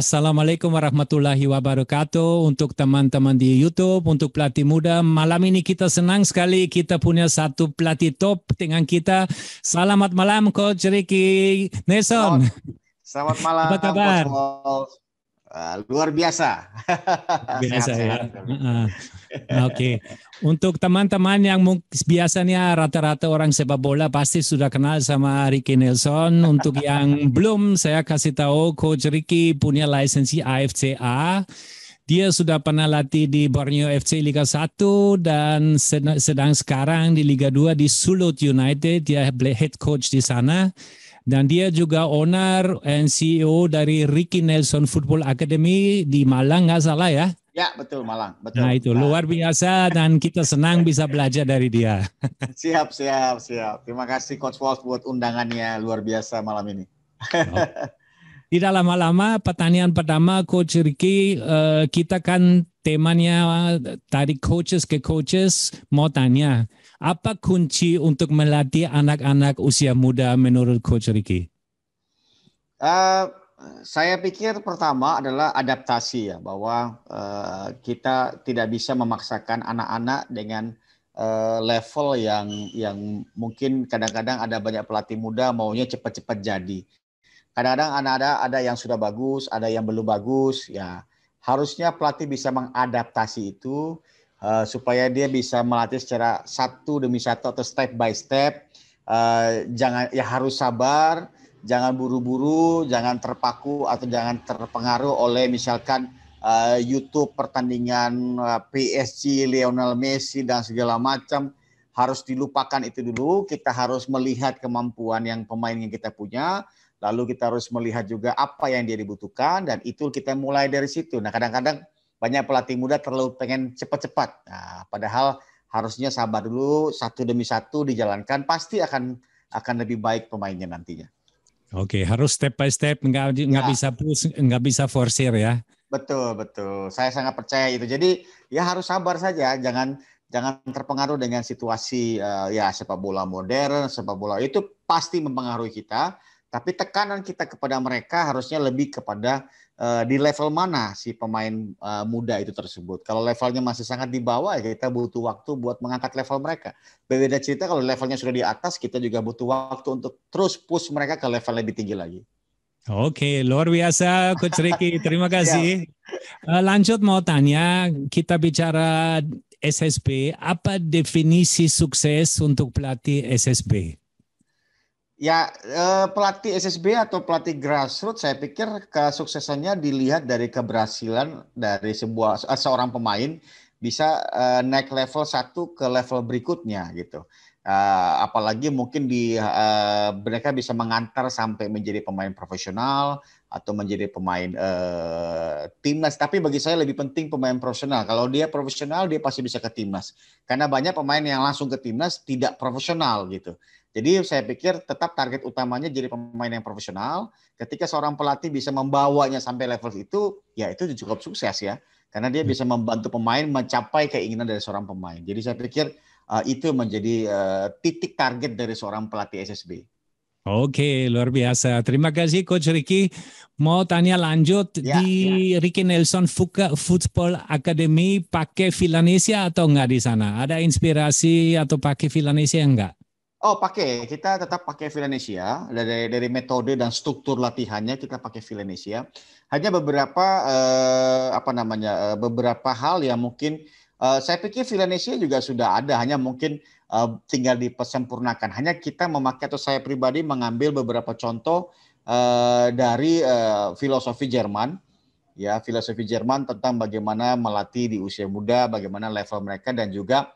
Assalamualaikum warahmatullahi wabarakatuh untuk teman-teman di YouTube, untuk pelatih muda. Malam ini kita senang sekali kita punya satu pelatih top dengan kita. Selamat malam Coach Ricky Nelson. Selamat malam. Apa kabar? Uh, luar biasa. Biasa ya. Uh, Oke. Okay. Untuk teman-teman yang biasanya rata-rata orang sepak bola pasti sudah kenal sama Ricky Nelson. Untuk yang belum, saya kasih tahu Coach Ricky punya lisensi AFCA. Dia sudah pernah latih di Borneo FC Liga 1 dan sedang sekarang di Liga 2 di Sulut United. Dia head coach di sana dan dia juga owner and CEO dari Ricky Nelson Football Academy di Malang nggak salah ya? Ya betul Malang. Betul. Nah itu luar biasa dan kita senang bisa belajar dari dia. siap siap siap. Terima kasih Coach Walsh buat undangannya luar biasa malam ini. Tidak lama-lama pertanyaan pertama Coach Ricky uh, kita kan temanya tadi coaches ke coaches mau tanya apa kunci untuk melatih anak-anak usia muda menurut Coach Ricky? Uh, saya pikir pertama adalah adaptasi ya, bahwa uh, kita tidak bisa memaksakan anak-anak dengan uh, level yang yang mungkin kadang-kadang ada banyak pelatih muda maunya cepat-cepat jadi. Kadang-kadang anak-anak ada yang sudah bagus, ada yang belum bagus, ya harusnya pelatih bisa mengadaptasi itu uh, supaya dia bisa melatih secara satu demi satu atau step by step. Uh, jangan ya harus sabar, jangan buru-buru, jangan terpaku atau jangan terpengaruh oleh misalkan uh, YouTube pertandingan uh, PSG, Lionel Messi dan segala macam. Harus dilupakan itu dulu. Kita harus melihat kemampuan yang pemain yang kita punya. Lalu kita harus melihat juga apa yang dia dibutuhkan dan itu kita mulai dari situ. Nah kadang-kadang banyak pelatih muda terlalu pengen cepat-cepat. Nah, padahal harusnya sabar dulu satu demi satu dijalankan pasti akan akan lebih baik pemainnya nantinya. Oke, harus step by step, nggak nggak ya. bisa push, nggak bisa forcer ya. Betul betul, saya sangat percaya itu. Jadi ya harus sabar saja, jangan jangan terpengaruh dengan situasi uh, ya sepak bola modern, sepak bola itu pasti mempengaruhi kita. Tapi tekanan kita kepada mereka harusnya lebih kepada uh, di level mana si pemain uh, muda itu tersebut. Kalau levelnya masih sangat di bawah, ya kita butuh waktu buat mengangkat level mereka. Berbeda cerita kalau levelnya sudah di atas, kita juga butuh waktu untuk terus push mereka ke level lebih tinggi lagi. Oke, luar biasa Coach Ricky. Terima kasih. uh, lanjut mau tanya, kita bicara SSB, apa definisi sukses untuk pelatih SSB? Ya, eh, pelatih SSB atau pelatih grassroots, saya pikir kesuksesannya dilihat dari keberhasilan dari sebuah eh, seorang pemain bisa eh, naik level satu ke level berikutnya gitu. Uh, apalagi mungkin di uh, mereka bisa mengantar sampai menjadi pemain profesional atau menjadi pemain uh, timnas. Tapi bagi saya lebih penting pemain profesional. Kalau dia profesional, dia pasti bisa ke timnas. Karena banyak pemain yang langsung ke timnas tidak profesional gitu. Jadi saya pikir tetap target utamanya jadi pemain yang profesional. Ketika seorang pelatih bisa membawanya sampai level itu, ya itu cukup sukses ya. Karena dia bisa membantu pemain mencapai keinginan dari seorang pemain. Jadi saya pikir uh, itu menjadi uh, titik target dari seorang pelatih SSB. Oke, luar biasa. Terima kasih Coach Ricky. Mau tanya lanjut ya, di ya. Ricky Nelson Fuka Football Academy pakai Villanesia atau enggak di sana? Ada inspirasi atau pakai Villanesia enggak? Oh pakai, kita tetap pakai Villanesia dari dari metode dan struktur latihannya kita pakai Villanesia. Hanya beberapa eh, apa namanya eh, beberapa hal yang mungkin eh, saya pikir Villanesia juga sudah ada, hanya mungkin eh, tinggal dipersempurnakan. Hanya kita memakai atau saya pribadi mengambil beberapa contoh eh, dari eh, filosofi Jerman, ya filosofi Jerman tentang bagaimana melatih di usia muda, bagaimana level mereka dan juga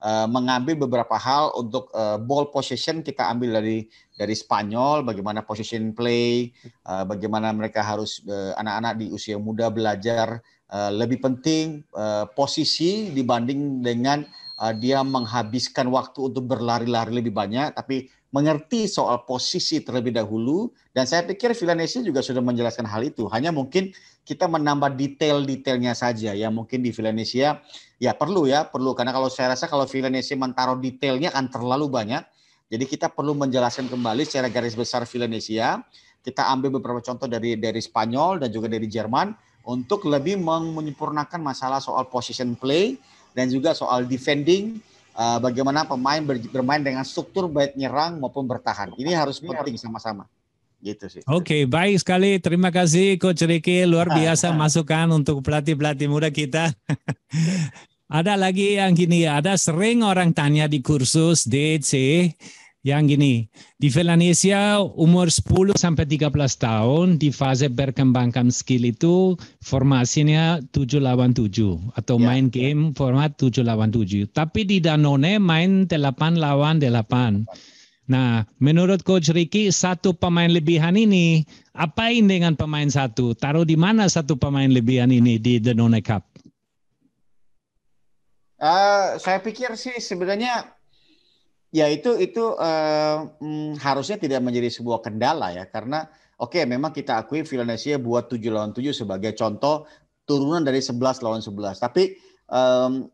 uh, mengambil beberapa hal untuk uh, ball possession kita ambil dari dari Spanyol bagaimana position play uh, bagaimana mereka harus anak-anak uh, di usia muda belajar uh, lebih penting uh, posisi dibanding dengan uh, dia menghabiskan waktu untuk berlari-lari lebih banyak tapi mengerti soal posisi terlebih dahulu. Dan saya pikir Villanesia juga sudah menjelaskan hal itu. Hanya mungkin kita menambah detail-detailnya saja. Ya mungkin di Villanesia ya perlu ya perlu. Karena kalau saya rasa kalau Villanesia menaruh detailnya akan terlalu banyak. Jadi kita perlu menjelaskan kembali secara garis besar Villanesia. Kita ambil beberapa contoh dari dari Spanyol dan juga dari Jerman untuk lebih menyempurnakan masalah soal position play dan juga soal defending uh, bagaimana pemain bermain dengan struktur baik nyerang maupun bertahan. Ini harus penting sama-sama. Gitu sih. Oke, okay, baik sekali. Terima kasih Coach Ricky. Luar biasa masukan untuk pelatih-pelatih muda kita. ada lagi yang gini, ada sering orang tanya di kursus DC, yang gini, di Valencia umur 10 sampai 13 tahun di fase berkembangkan skill itu formasinya 7 lawan 7 atau ya. main game format 7 lawan 7. Tapi di Danone main 8 lawan 8. Nah, menurut Coach Ricky, satu pemain lebihan ini, apain dengan pemain satu? Taruh di mana satu pemain lebihan ini di Danone Cup? Uh, saya pikir sih sebenarnya Ya itu itu uh, hmm, harusnya tidak menjadi sebuah kendala ya karena oke okay, memang kita akui Valencia buat 7 lawan 7 sebagai contoh turunan dari 11 lawan 11. Tapi um,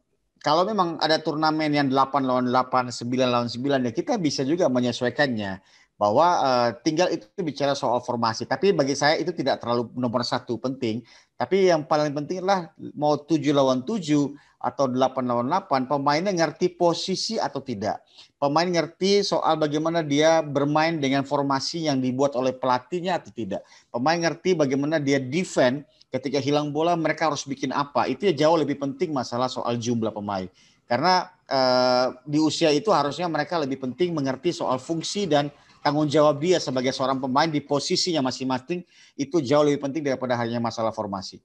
kalau memang ada turnamen yang 8 lawan 8, 9 lawan 9 ya kita bisa juga menyesuaikannya bahwa uh, tinggal itu bicara soal formasi. Tapi bagi saya itu tidak terlalu nomor satu penting. Tapi yang paling penting adalah mau 7 lawan 7 atau 8 lawan 8, pemainnya ngerti posisi atau tidak. Pemain ngerti soal bagaimana dia bermain dengan formasi yang dibuat oleh pelatihnya atau tidak. Pemain ngerti bagaimana dia defend ketika hilang bola mereka harus bikin apa. Itu ya jauh lebih penting masalah soal jumlah pemain. Karena eh, di usia itu harusnya mereka lebih penting mengerti soal fungsi dan tanggung jawab dia sebagai seorang pemain di posisinya masing-masing itu jauh lebih penting daripada hanya masalah formasi.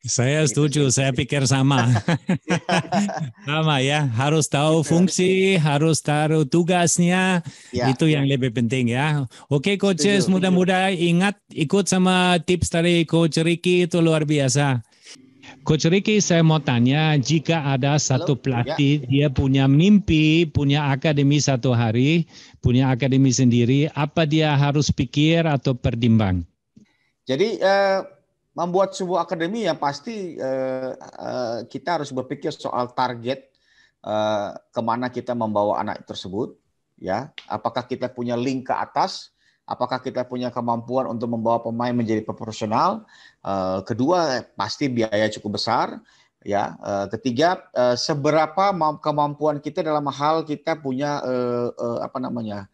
Saya gitu setuju, saya pikir sama. sama ya, harus tahu fungsi, harus tahu tugasnya, ya, itu yang lebih penting ya. Oke coaches, mudah-mudahan ingat ikut sama tips dari coach Ricky itu luar biasa. Coach Ricky, saya mau tanya, jika ada satu ya. pelatih, ya. dia punya mimpi, punya akademi satu hari, punya akademi sendiri, apa dia harus pikir atau pertimbang? Jadi uh, membuat sebuah akademi yang pasti uh, uh, kita harus berpikir soal target uh, ke mana kita membawa anak tersebut ya. Apakah kita punya link ke atas? Apakah kita punya kemampuan untuk membawa pemain menjadi profesional? Kedua pasti biaya cukup besar ya. Ketiga seberapa kemampuan kita dalam hal kita punya apa namanya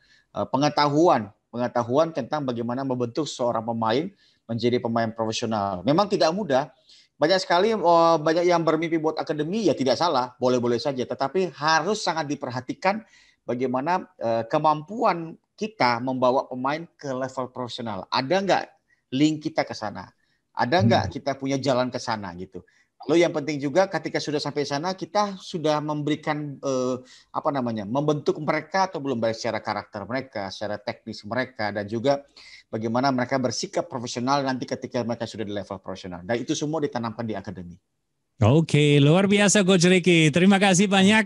pengetahuan. Pengetahuan tentang bagaimana membentuk seorang pemain menjadi pemain profesional. Memang tidak mudah. Banyak sekali oh, banyak yang bermimpi buat akademi ya tidak salah, boleh-boleh saja. Tetapi harus sangat diperhatikan bagaimana eh, kemampuan kita membawa pemain ke level profesional. Ada nggak link kita ke sana? Ada nggak hmm. kita punya jalan ke sana gitu? Lalu yang penting juga ketika sudah sampai sana kita sudah memberikan eh, apa namanya membentuk mereka atau belum baik secara karakter mereka, secara teknis mereka dan juga bagaimana mereka bersikap profesional nanti ketika mereka sudah di level profesional. Dan itu semua ditanamkan di akademi. Oke, luar biasa Coach Ricky. Terima kasih banyak.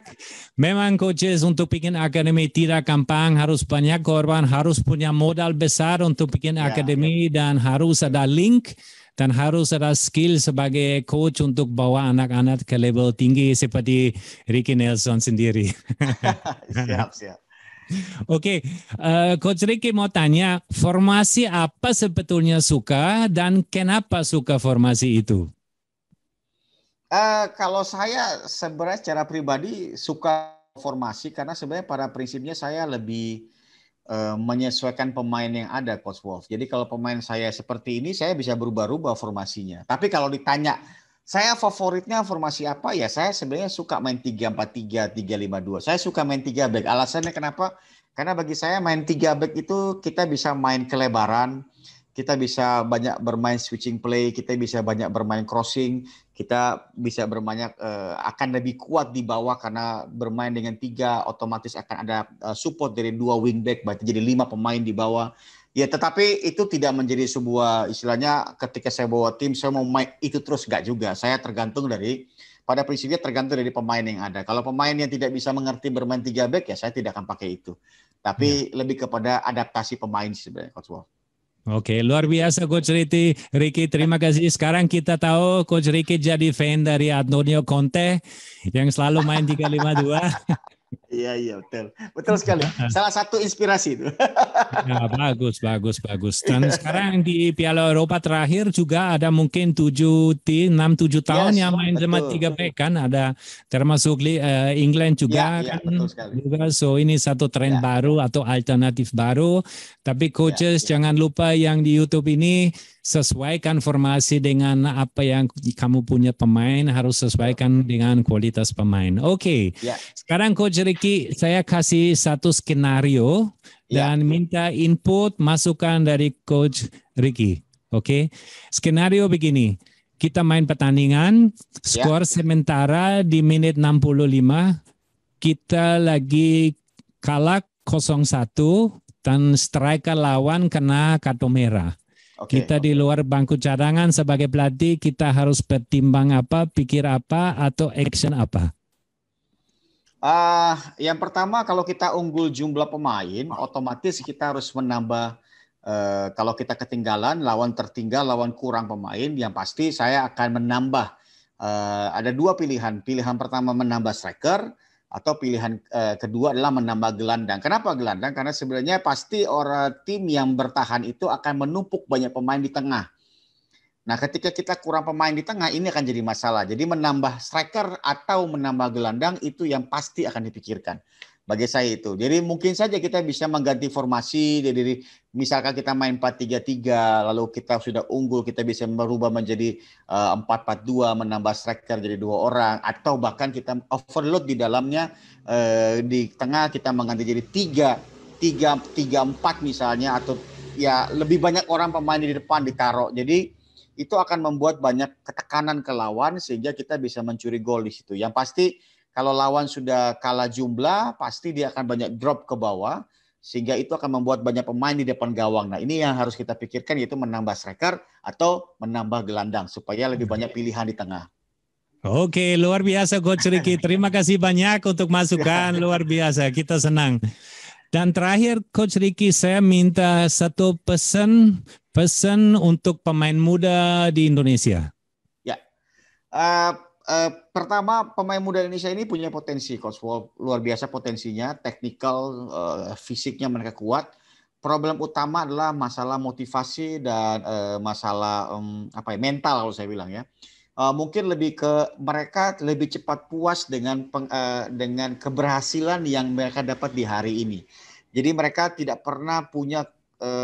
Memang coaches untuk bikin akademi tidak gampang, harus banyak korban, harus punya modal besar untuk bikin ya, akademi ya. dan harus ada link dan harus ada skill sebagai coach untuk bawa anak-anak ke level tinggi seperti Ricky Nelson sendiri. siap, siap. Oke, okay. uh, eh, Coach Ricky mau tanya, formasi apa sebetulnya suka dan kenapa suka formasi itu? Uh, kalau saya sebenarnya secara pribadi suka formasi karena sebenarnya pada prinsipnya saya lebih uh, menyesuaikan pemain yang ada, Coach Wolf. Jadi kalau pemain saya seperti ini, saya bisa berubah-ubah formasinya. Tapi kalau ditanya saya favoritnya formasi apa ya? Saya sebenarnya suka main 3-4-3, 3-5-2. Saya suka main 3 back. Alasannya kenapa? Karena bagi saya main 3 back itu kita bisa main kelebaran, kita bisa banyak bermain switching play, kita bisa banyak bermain crossing, kita bisa bermain uh, akan lebih kuat di bawah karena bermain dengan tiga otomatis akan ada uh, support dari dua wingback, berarti jadi lima pemain di bawah. Ya, tetapi itu tidak menjadi sebuah istilahnya ketika saya bawa tim saya mau main itu terus enggak juga. Saya tergantung dari pada prinsipnya tergantung dari pemain yang ada. Kalau pemain yang tidak bisa mengerti bermain tiga back ya saya tidak akan pakai itu. Tapi ya. lebih kepada adaptasi pemain sebenarnya Coach Wolf. Oke, luar biasa Coach Ricky. Ricky, terima kasih. Sekarang kita tahu Coach Ricky jadi fan dari Antonio Conte yang selalu main 352. Iya iya betul betul sekali. Salah satu inspirasi itu. ya, bagus bagus bagus. Dan sekarang di Piala Eropa terakhir juga ada mungkin tujuh tim enam tujuh tahun yes, yang main sama tiga back kan ada termasuk uh, England juga ya, kan ya, betul sekali. juga. So ini satu tren ya. baru atau alternatif baru. Tapi coaches ya, ya. jangan lupa yang di YouTube ini sesuaikan formasi dengan apa yang kamu punya pemain harus sesuaikan dengan kualitas pemain. Oke, okay. ya. sekarang Coach Ricky saya kasih satu skenario ya. dan minta input masukan dari Coach Ricky. Oke, okay? skenario begini. Kita main pertandingan, ya. skor ya. sementara di menit 65 kita lagi kalah 0-1 dan striker lawan kena kartu merah. Okay. Kita di luar bangku cadangan sebagai pelatih kita harus bertimbang apa, pikir apa, atau action apa? Uh, yang pertama kalau kita unggul jumlah pemain, otomatis kita harus menambah. Uh, kalau kita ketinggalan, lawan tertinggal, lawan kurang pemain, yang pasti saya akan menambah. Uh, ada dua pilihan. Pilihan pertama menambah striker, atau pilihan uh, kedua adalah menambah gelandang. Kenapa gelandang? Karena sebenarnya pasti orang tim yang bertahan itu akan menumpuk banyak pemain di tengah. Nah, ketika kita kurang pemain di tengah ini akan jadi masalah. Jadi menambah striker atau menambah gelandang itu yang pasti akan dipikirkan bagi saya itu. Jadi mungkin saja kita bisa mengganti formasi dari misalkan kita main 4-3-3 lalu kita sudah unggul kita bisa merubah menjadi uh, eh, 4-4-2 menambah striker jadi dua orang atau bahkan kita overload di dalamnya uh, di tengah kita mengganti jadi 3 3 3 4 misalnya atau ya lebih banyak orang pemain di depan ditaruh. Jadi itu akan membuat banyak ketekanan ke lawan sehingga kita bisa mencuri gol di situ. Yang pasti kalau lawan sudah kalah jumlah, pasti dia akan banyak drop ke bawah, sehingga itu akan membuat banyak pemain di depan gawang. Nah ini yang harus kita pikirkan yaitu menambah striker atau menambah gelandang supaya lebih banyak pilihan di tengah. Oke, luar biasa Coach Ricky. Terima kasih banyak untuk masukan, luar biasa. Kita senang. Dan terakhir Coach Ricky, saya minta satu pesan pesan untuk pemain muda di Indonesia. Ya, uh, Uh, pertama pemain muda Indonesia ini punya potensi coach. Wolf luar biasa potensinya teknikal uh, fisiknya mereka kuat. Problem utama adalah masalah motivasi dan uh, masalah um, apa ya mental kalau saya bilang ya. Uh, mungkin lebih ke mereka lebih cepat puas dengan peng, uh, dengan keberhasilan yang mereka dapat di hari ini. Jadi mereka tidak pernah punya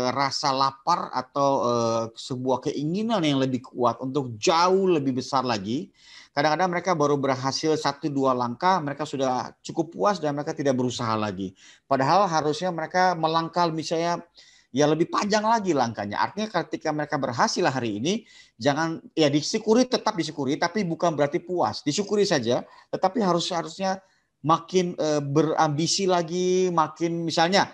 rasa lapar atau uh, sebuah keinginan yang lebih kuat untuk jauh lebih besar lagi Kadang-kadang mereka baru berhasil satu dua langkah, mereka sudah cukup puas dan mereka tidak berusaha lagi. Padahal harusnya mereka melangkah misalnya ya lebih panjang lagi langkahnya. Artinya ketika mereka berhasil hari ini, jangan ya disyukuri tetap disyukuri, tapi bukan berarti puas. Disyukuri saja, tetapi harus harusnya makin e, berambisi lagi, makin misalnya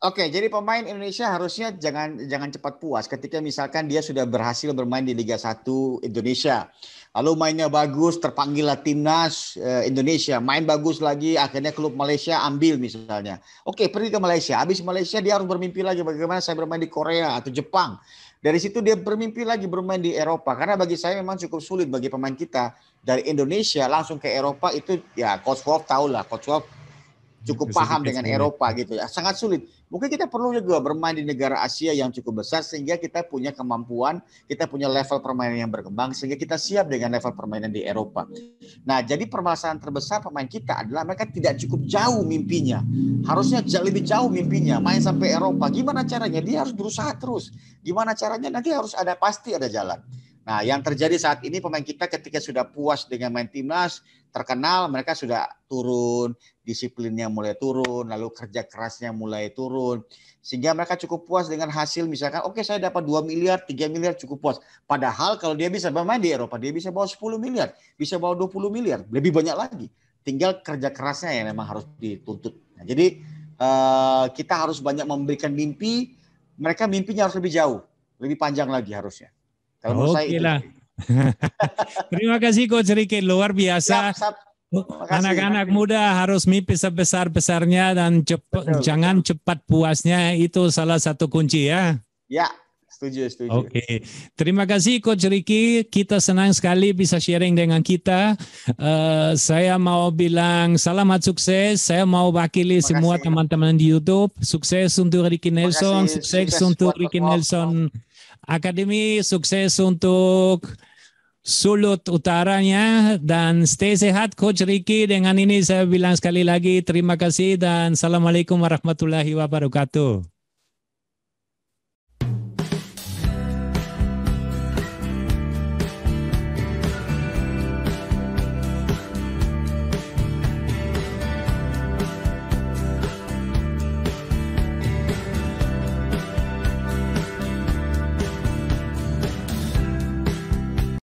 Oke, jadi pemain Indonesia harusnya jangan jangan cepat puas ketika misalkan dia sudah berhasil bermain di Liga 1 Indonesia. Lalu mainnya bagus, terpanggil lah timnas uh, Indonesia, main bagus lagi, akhirnya klub Malaysia ambil misalnya. Oke, pergi ke Malaysia. Habis Malaysia dia harus bermimpi lagi bagaimana saya bermain di Korea atau Jepang. Dari situ dia bermimpi lagi bermain di Eropa. Karena bagi saya memang cukup sulit bagi pemain kita dari Indonesia langsung ke Eropa itu ya Coach Wolf tahu lah. Coach Wolf cukup paham dengan Eropa gitu ya. Sangat sulit. Mungkin kita perlu juga bermain di negara Asia yang cukup besar sehingga kita punya kemampuan, kita punya level permainan yang berkembang sehingga kita siap dengan level permainan di Eropa. Nah, jadi permasalahan terbesar pemain kita adalah mereka tidak cukup jauh mimpinya. Harusnya lebih jauh mimpinya, main sampai Eropa. Gimana caranya? Dia harus berusaha terus. Gimana caranya? Nanti harus ada pasti ada jalan. Nah, yang terjadi saat ini pemain kita ketika sudah puas dengan main timnas, terkenal, mereka sudah turun, disiplinnya mulai turun, lalu kerja kerasnya mulai turun. Sehingga mereka cukup puas dengan hasil misalkan, oke okay, saya dapat 2 miliar, 3 miliar cukup puas. Padahal kalau dia bisa bermain di Eropa, dia bisa bawa 10 miliar, bisa bawa 20 miliar, lebih banyak lagi. Tinggal kerja kerasnya yang memang harus dituntut. Nah, jadi uh, kita harus banyak memberikan mimpi, mereka mimpinya harus lebih jauh, lebih panjang lagi harusnya. Kalau menurut saya itu. Terima kasih Coach Ricky, luar biasa. Anak-anak muda harus mimpi sebesar-besarnya dan cepat, jangan cepat puasnya itu salah satu kunci ya. Ya, setuju, setuju. Oke, okay. terima kasih Coach Ricky. Kita senang sekali bisa sharing dengan kita. Uh, saya mau bilang selamat sukses. Saya mau wakili semua teman-teman di YouTube. Sukses untuk Ricky Nelson, sukses, sukses untuk Ricky Nelson Academy, sukses untuk Sulut utaranya dan stay sehat Coach Ricky. Dengan ini saya bilang sekali lagi terima kasih dan Assalamualaikum warahmatullahi wabarakatuh.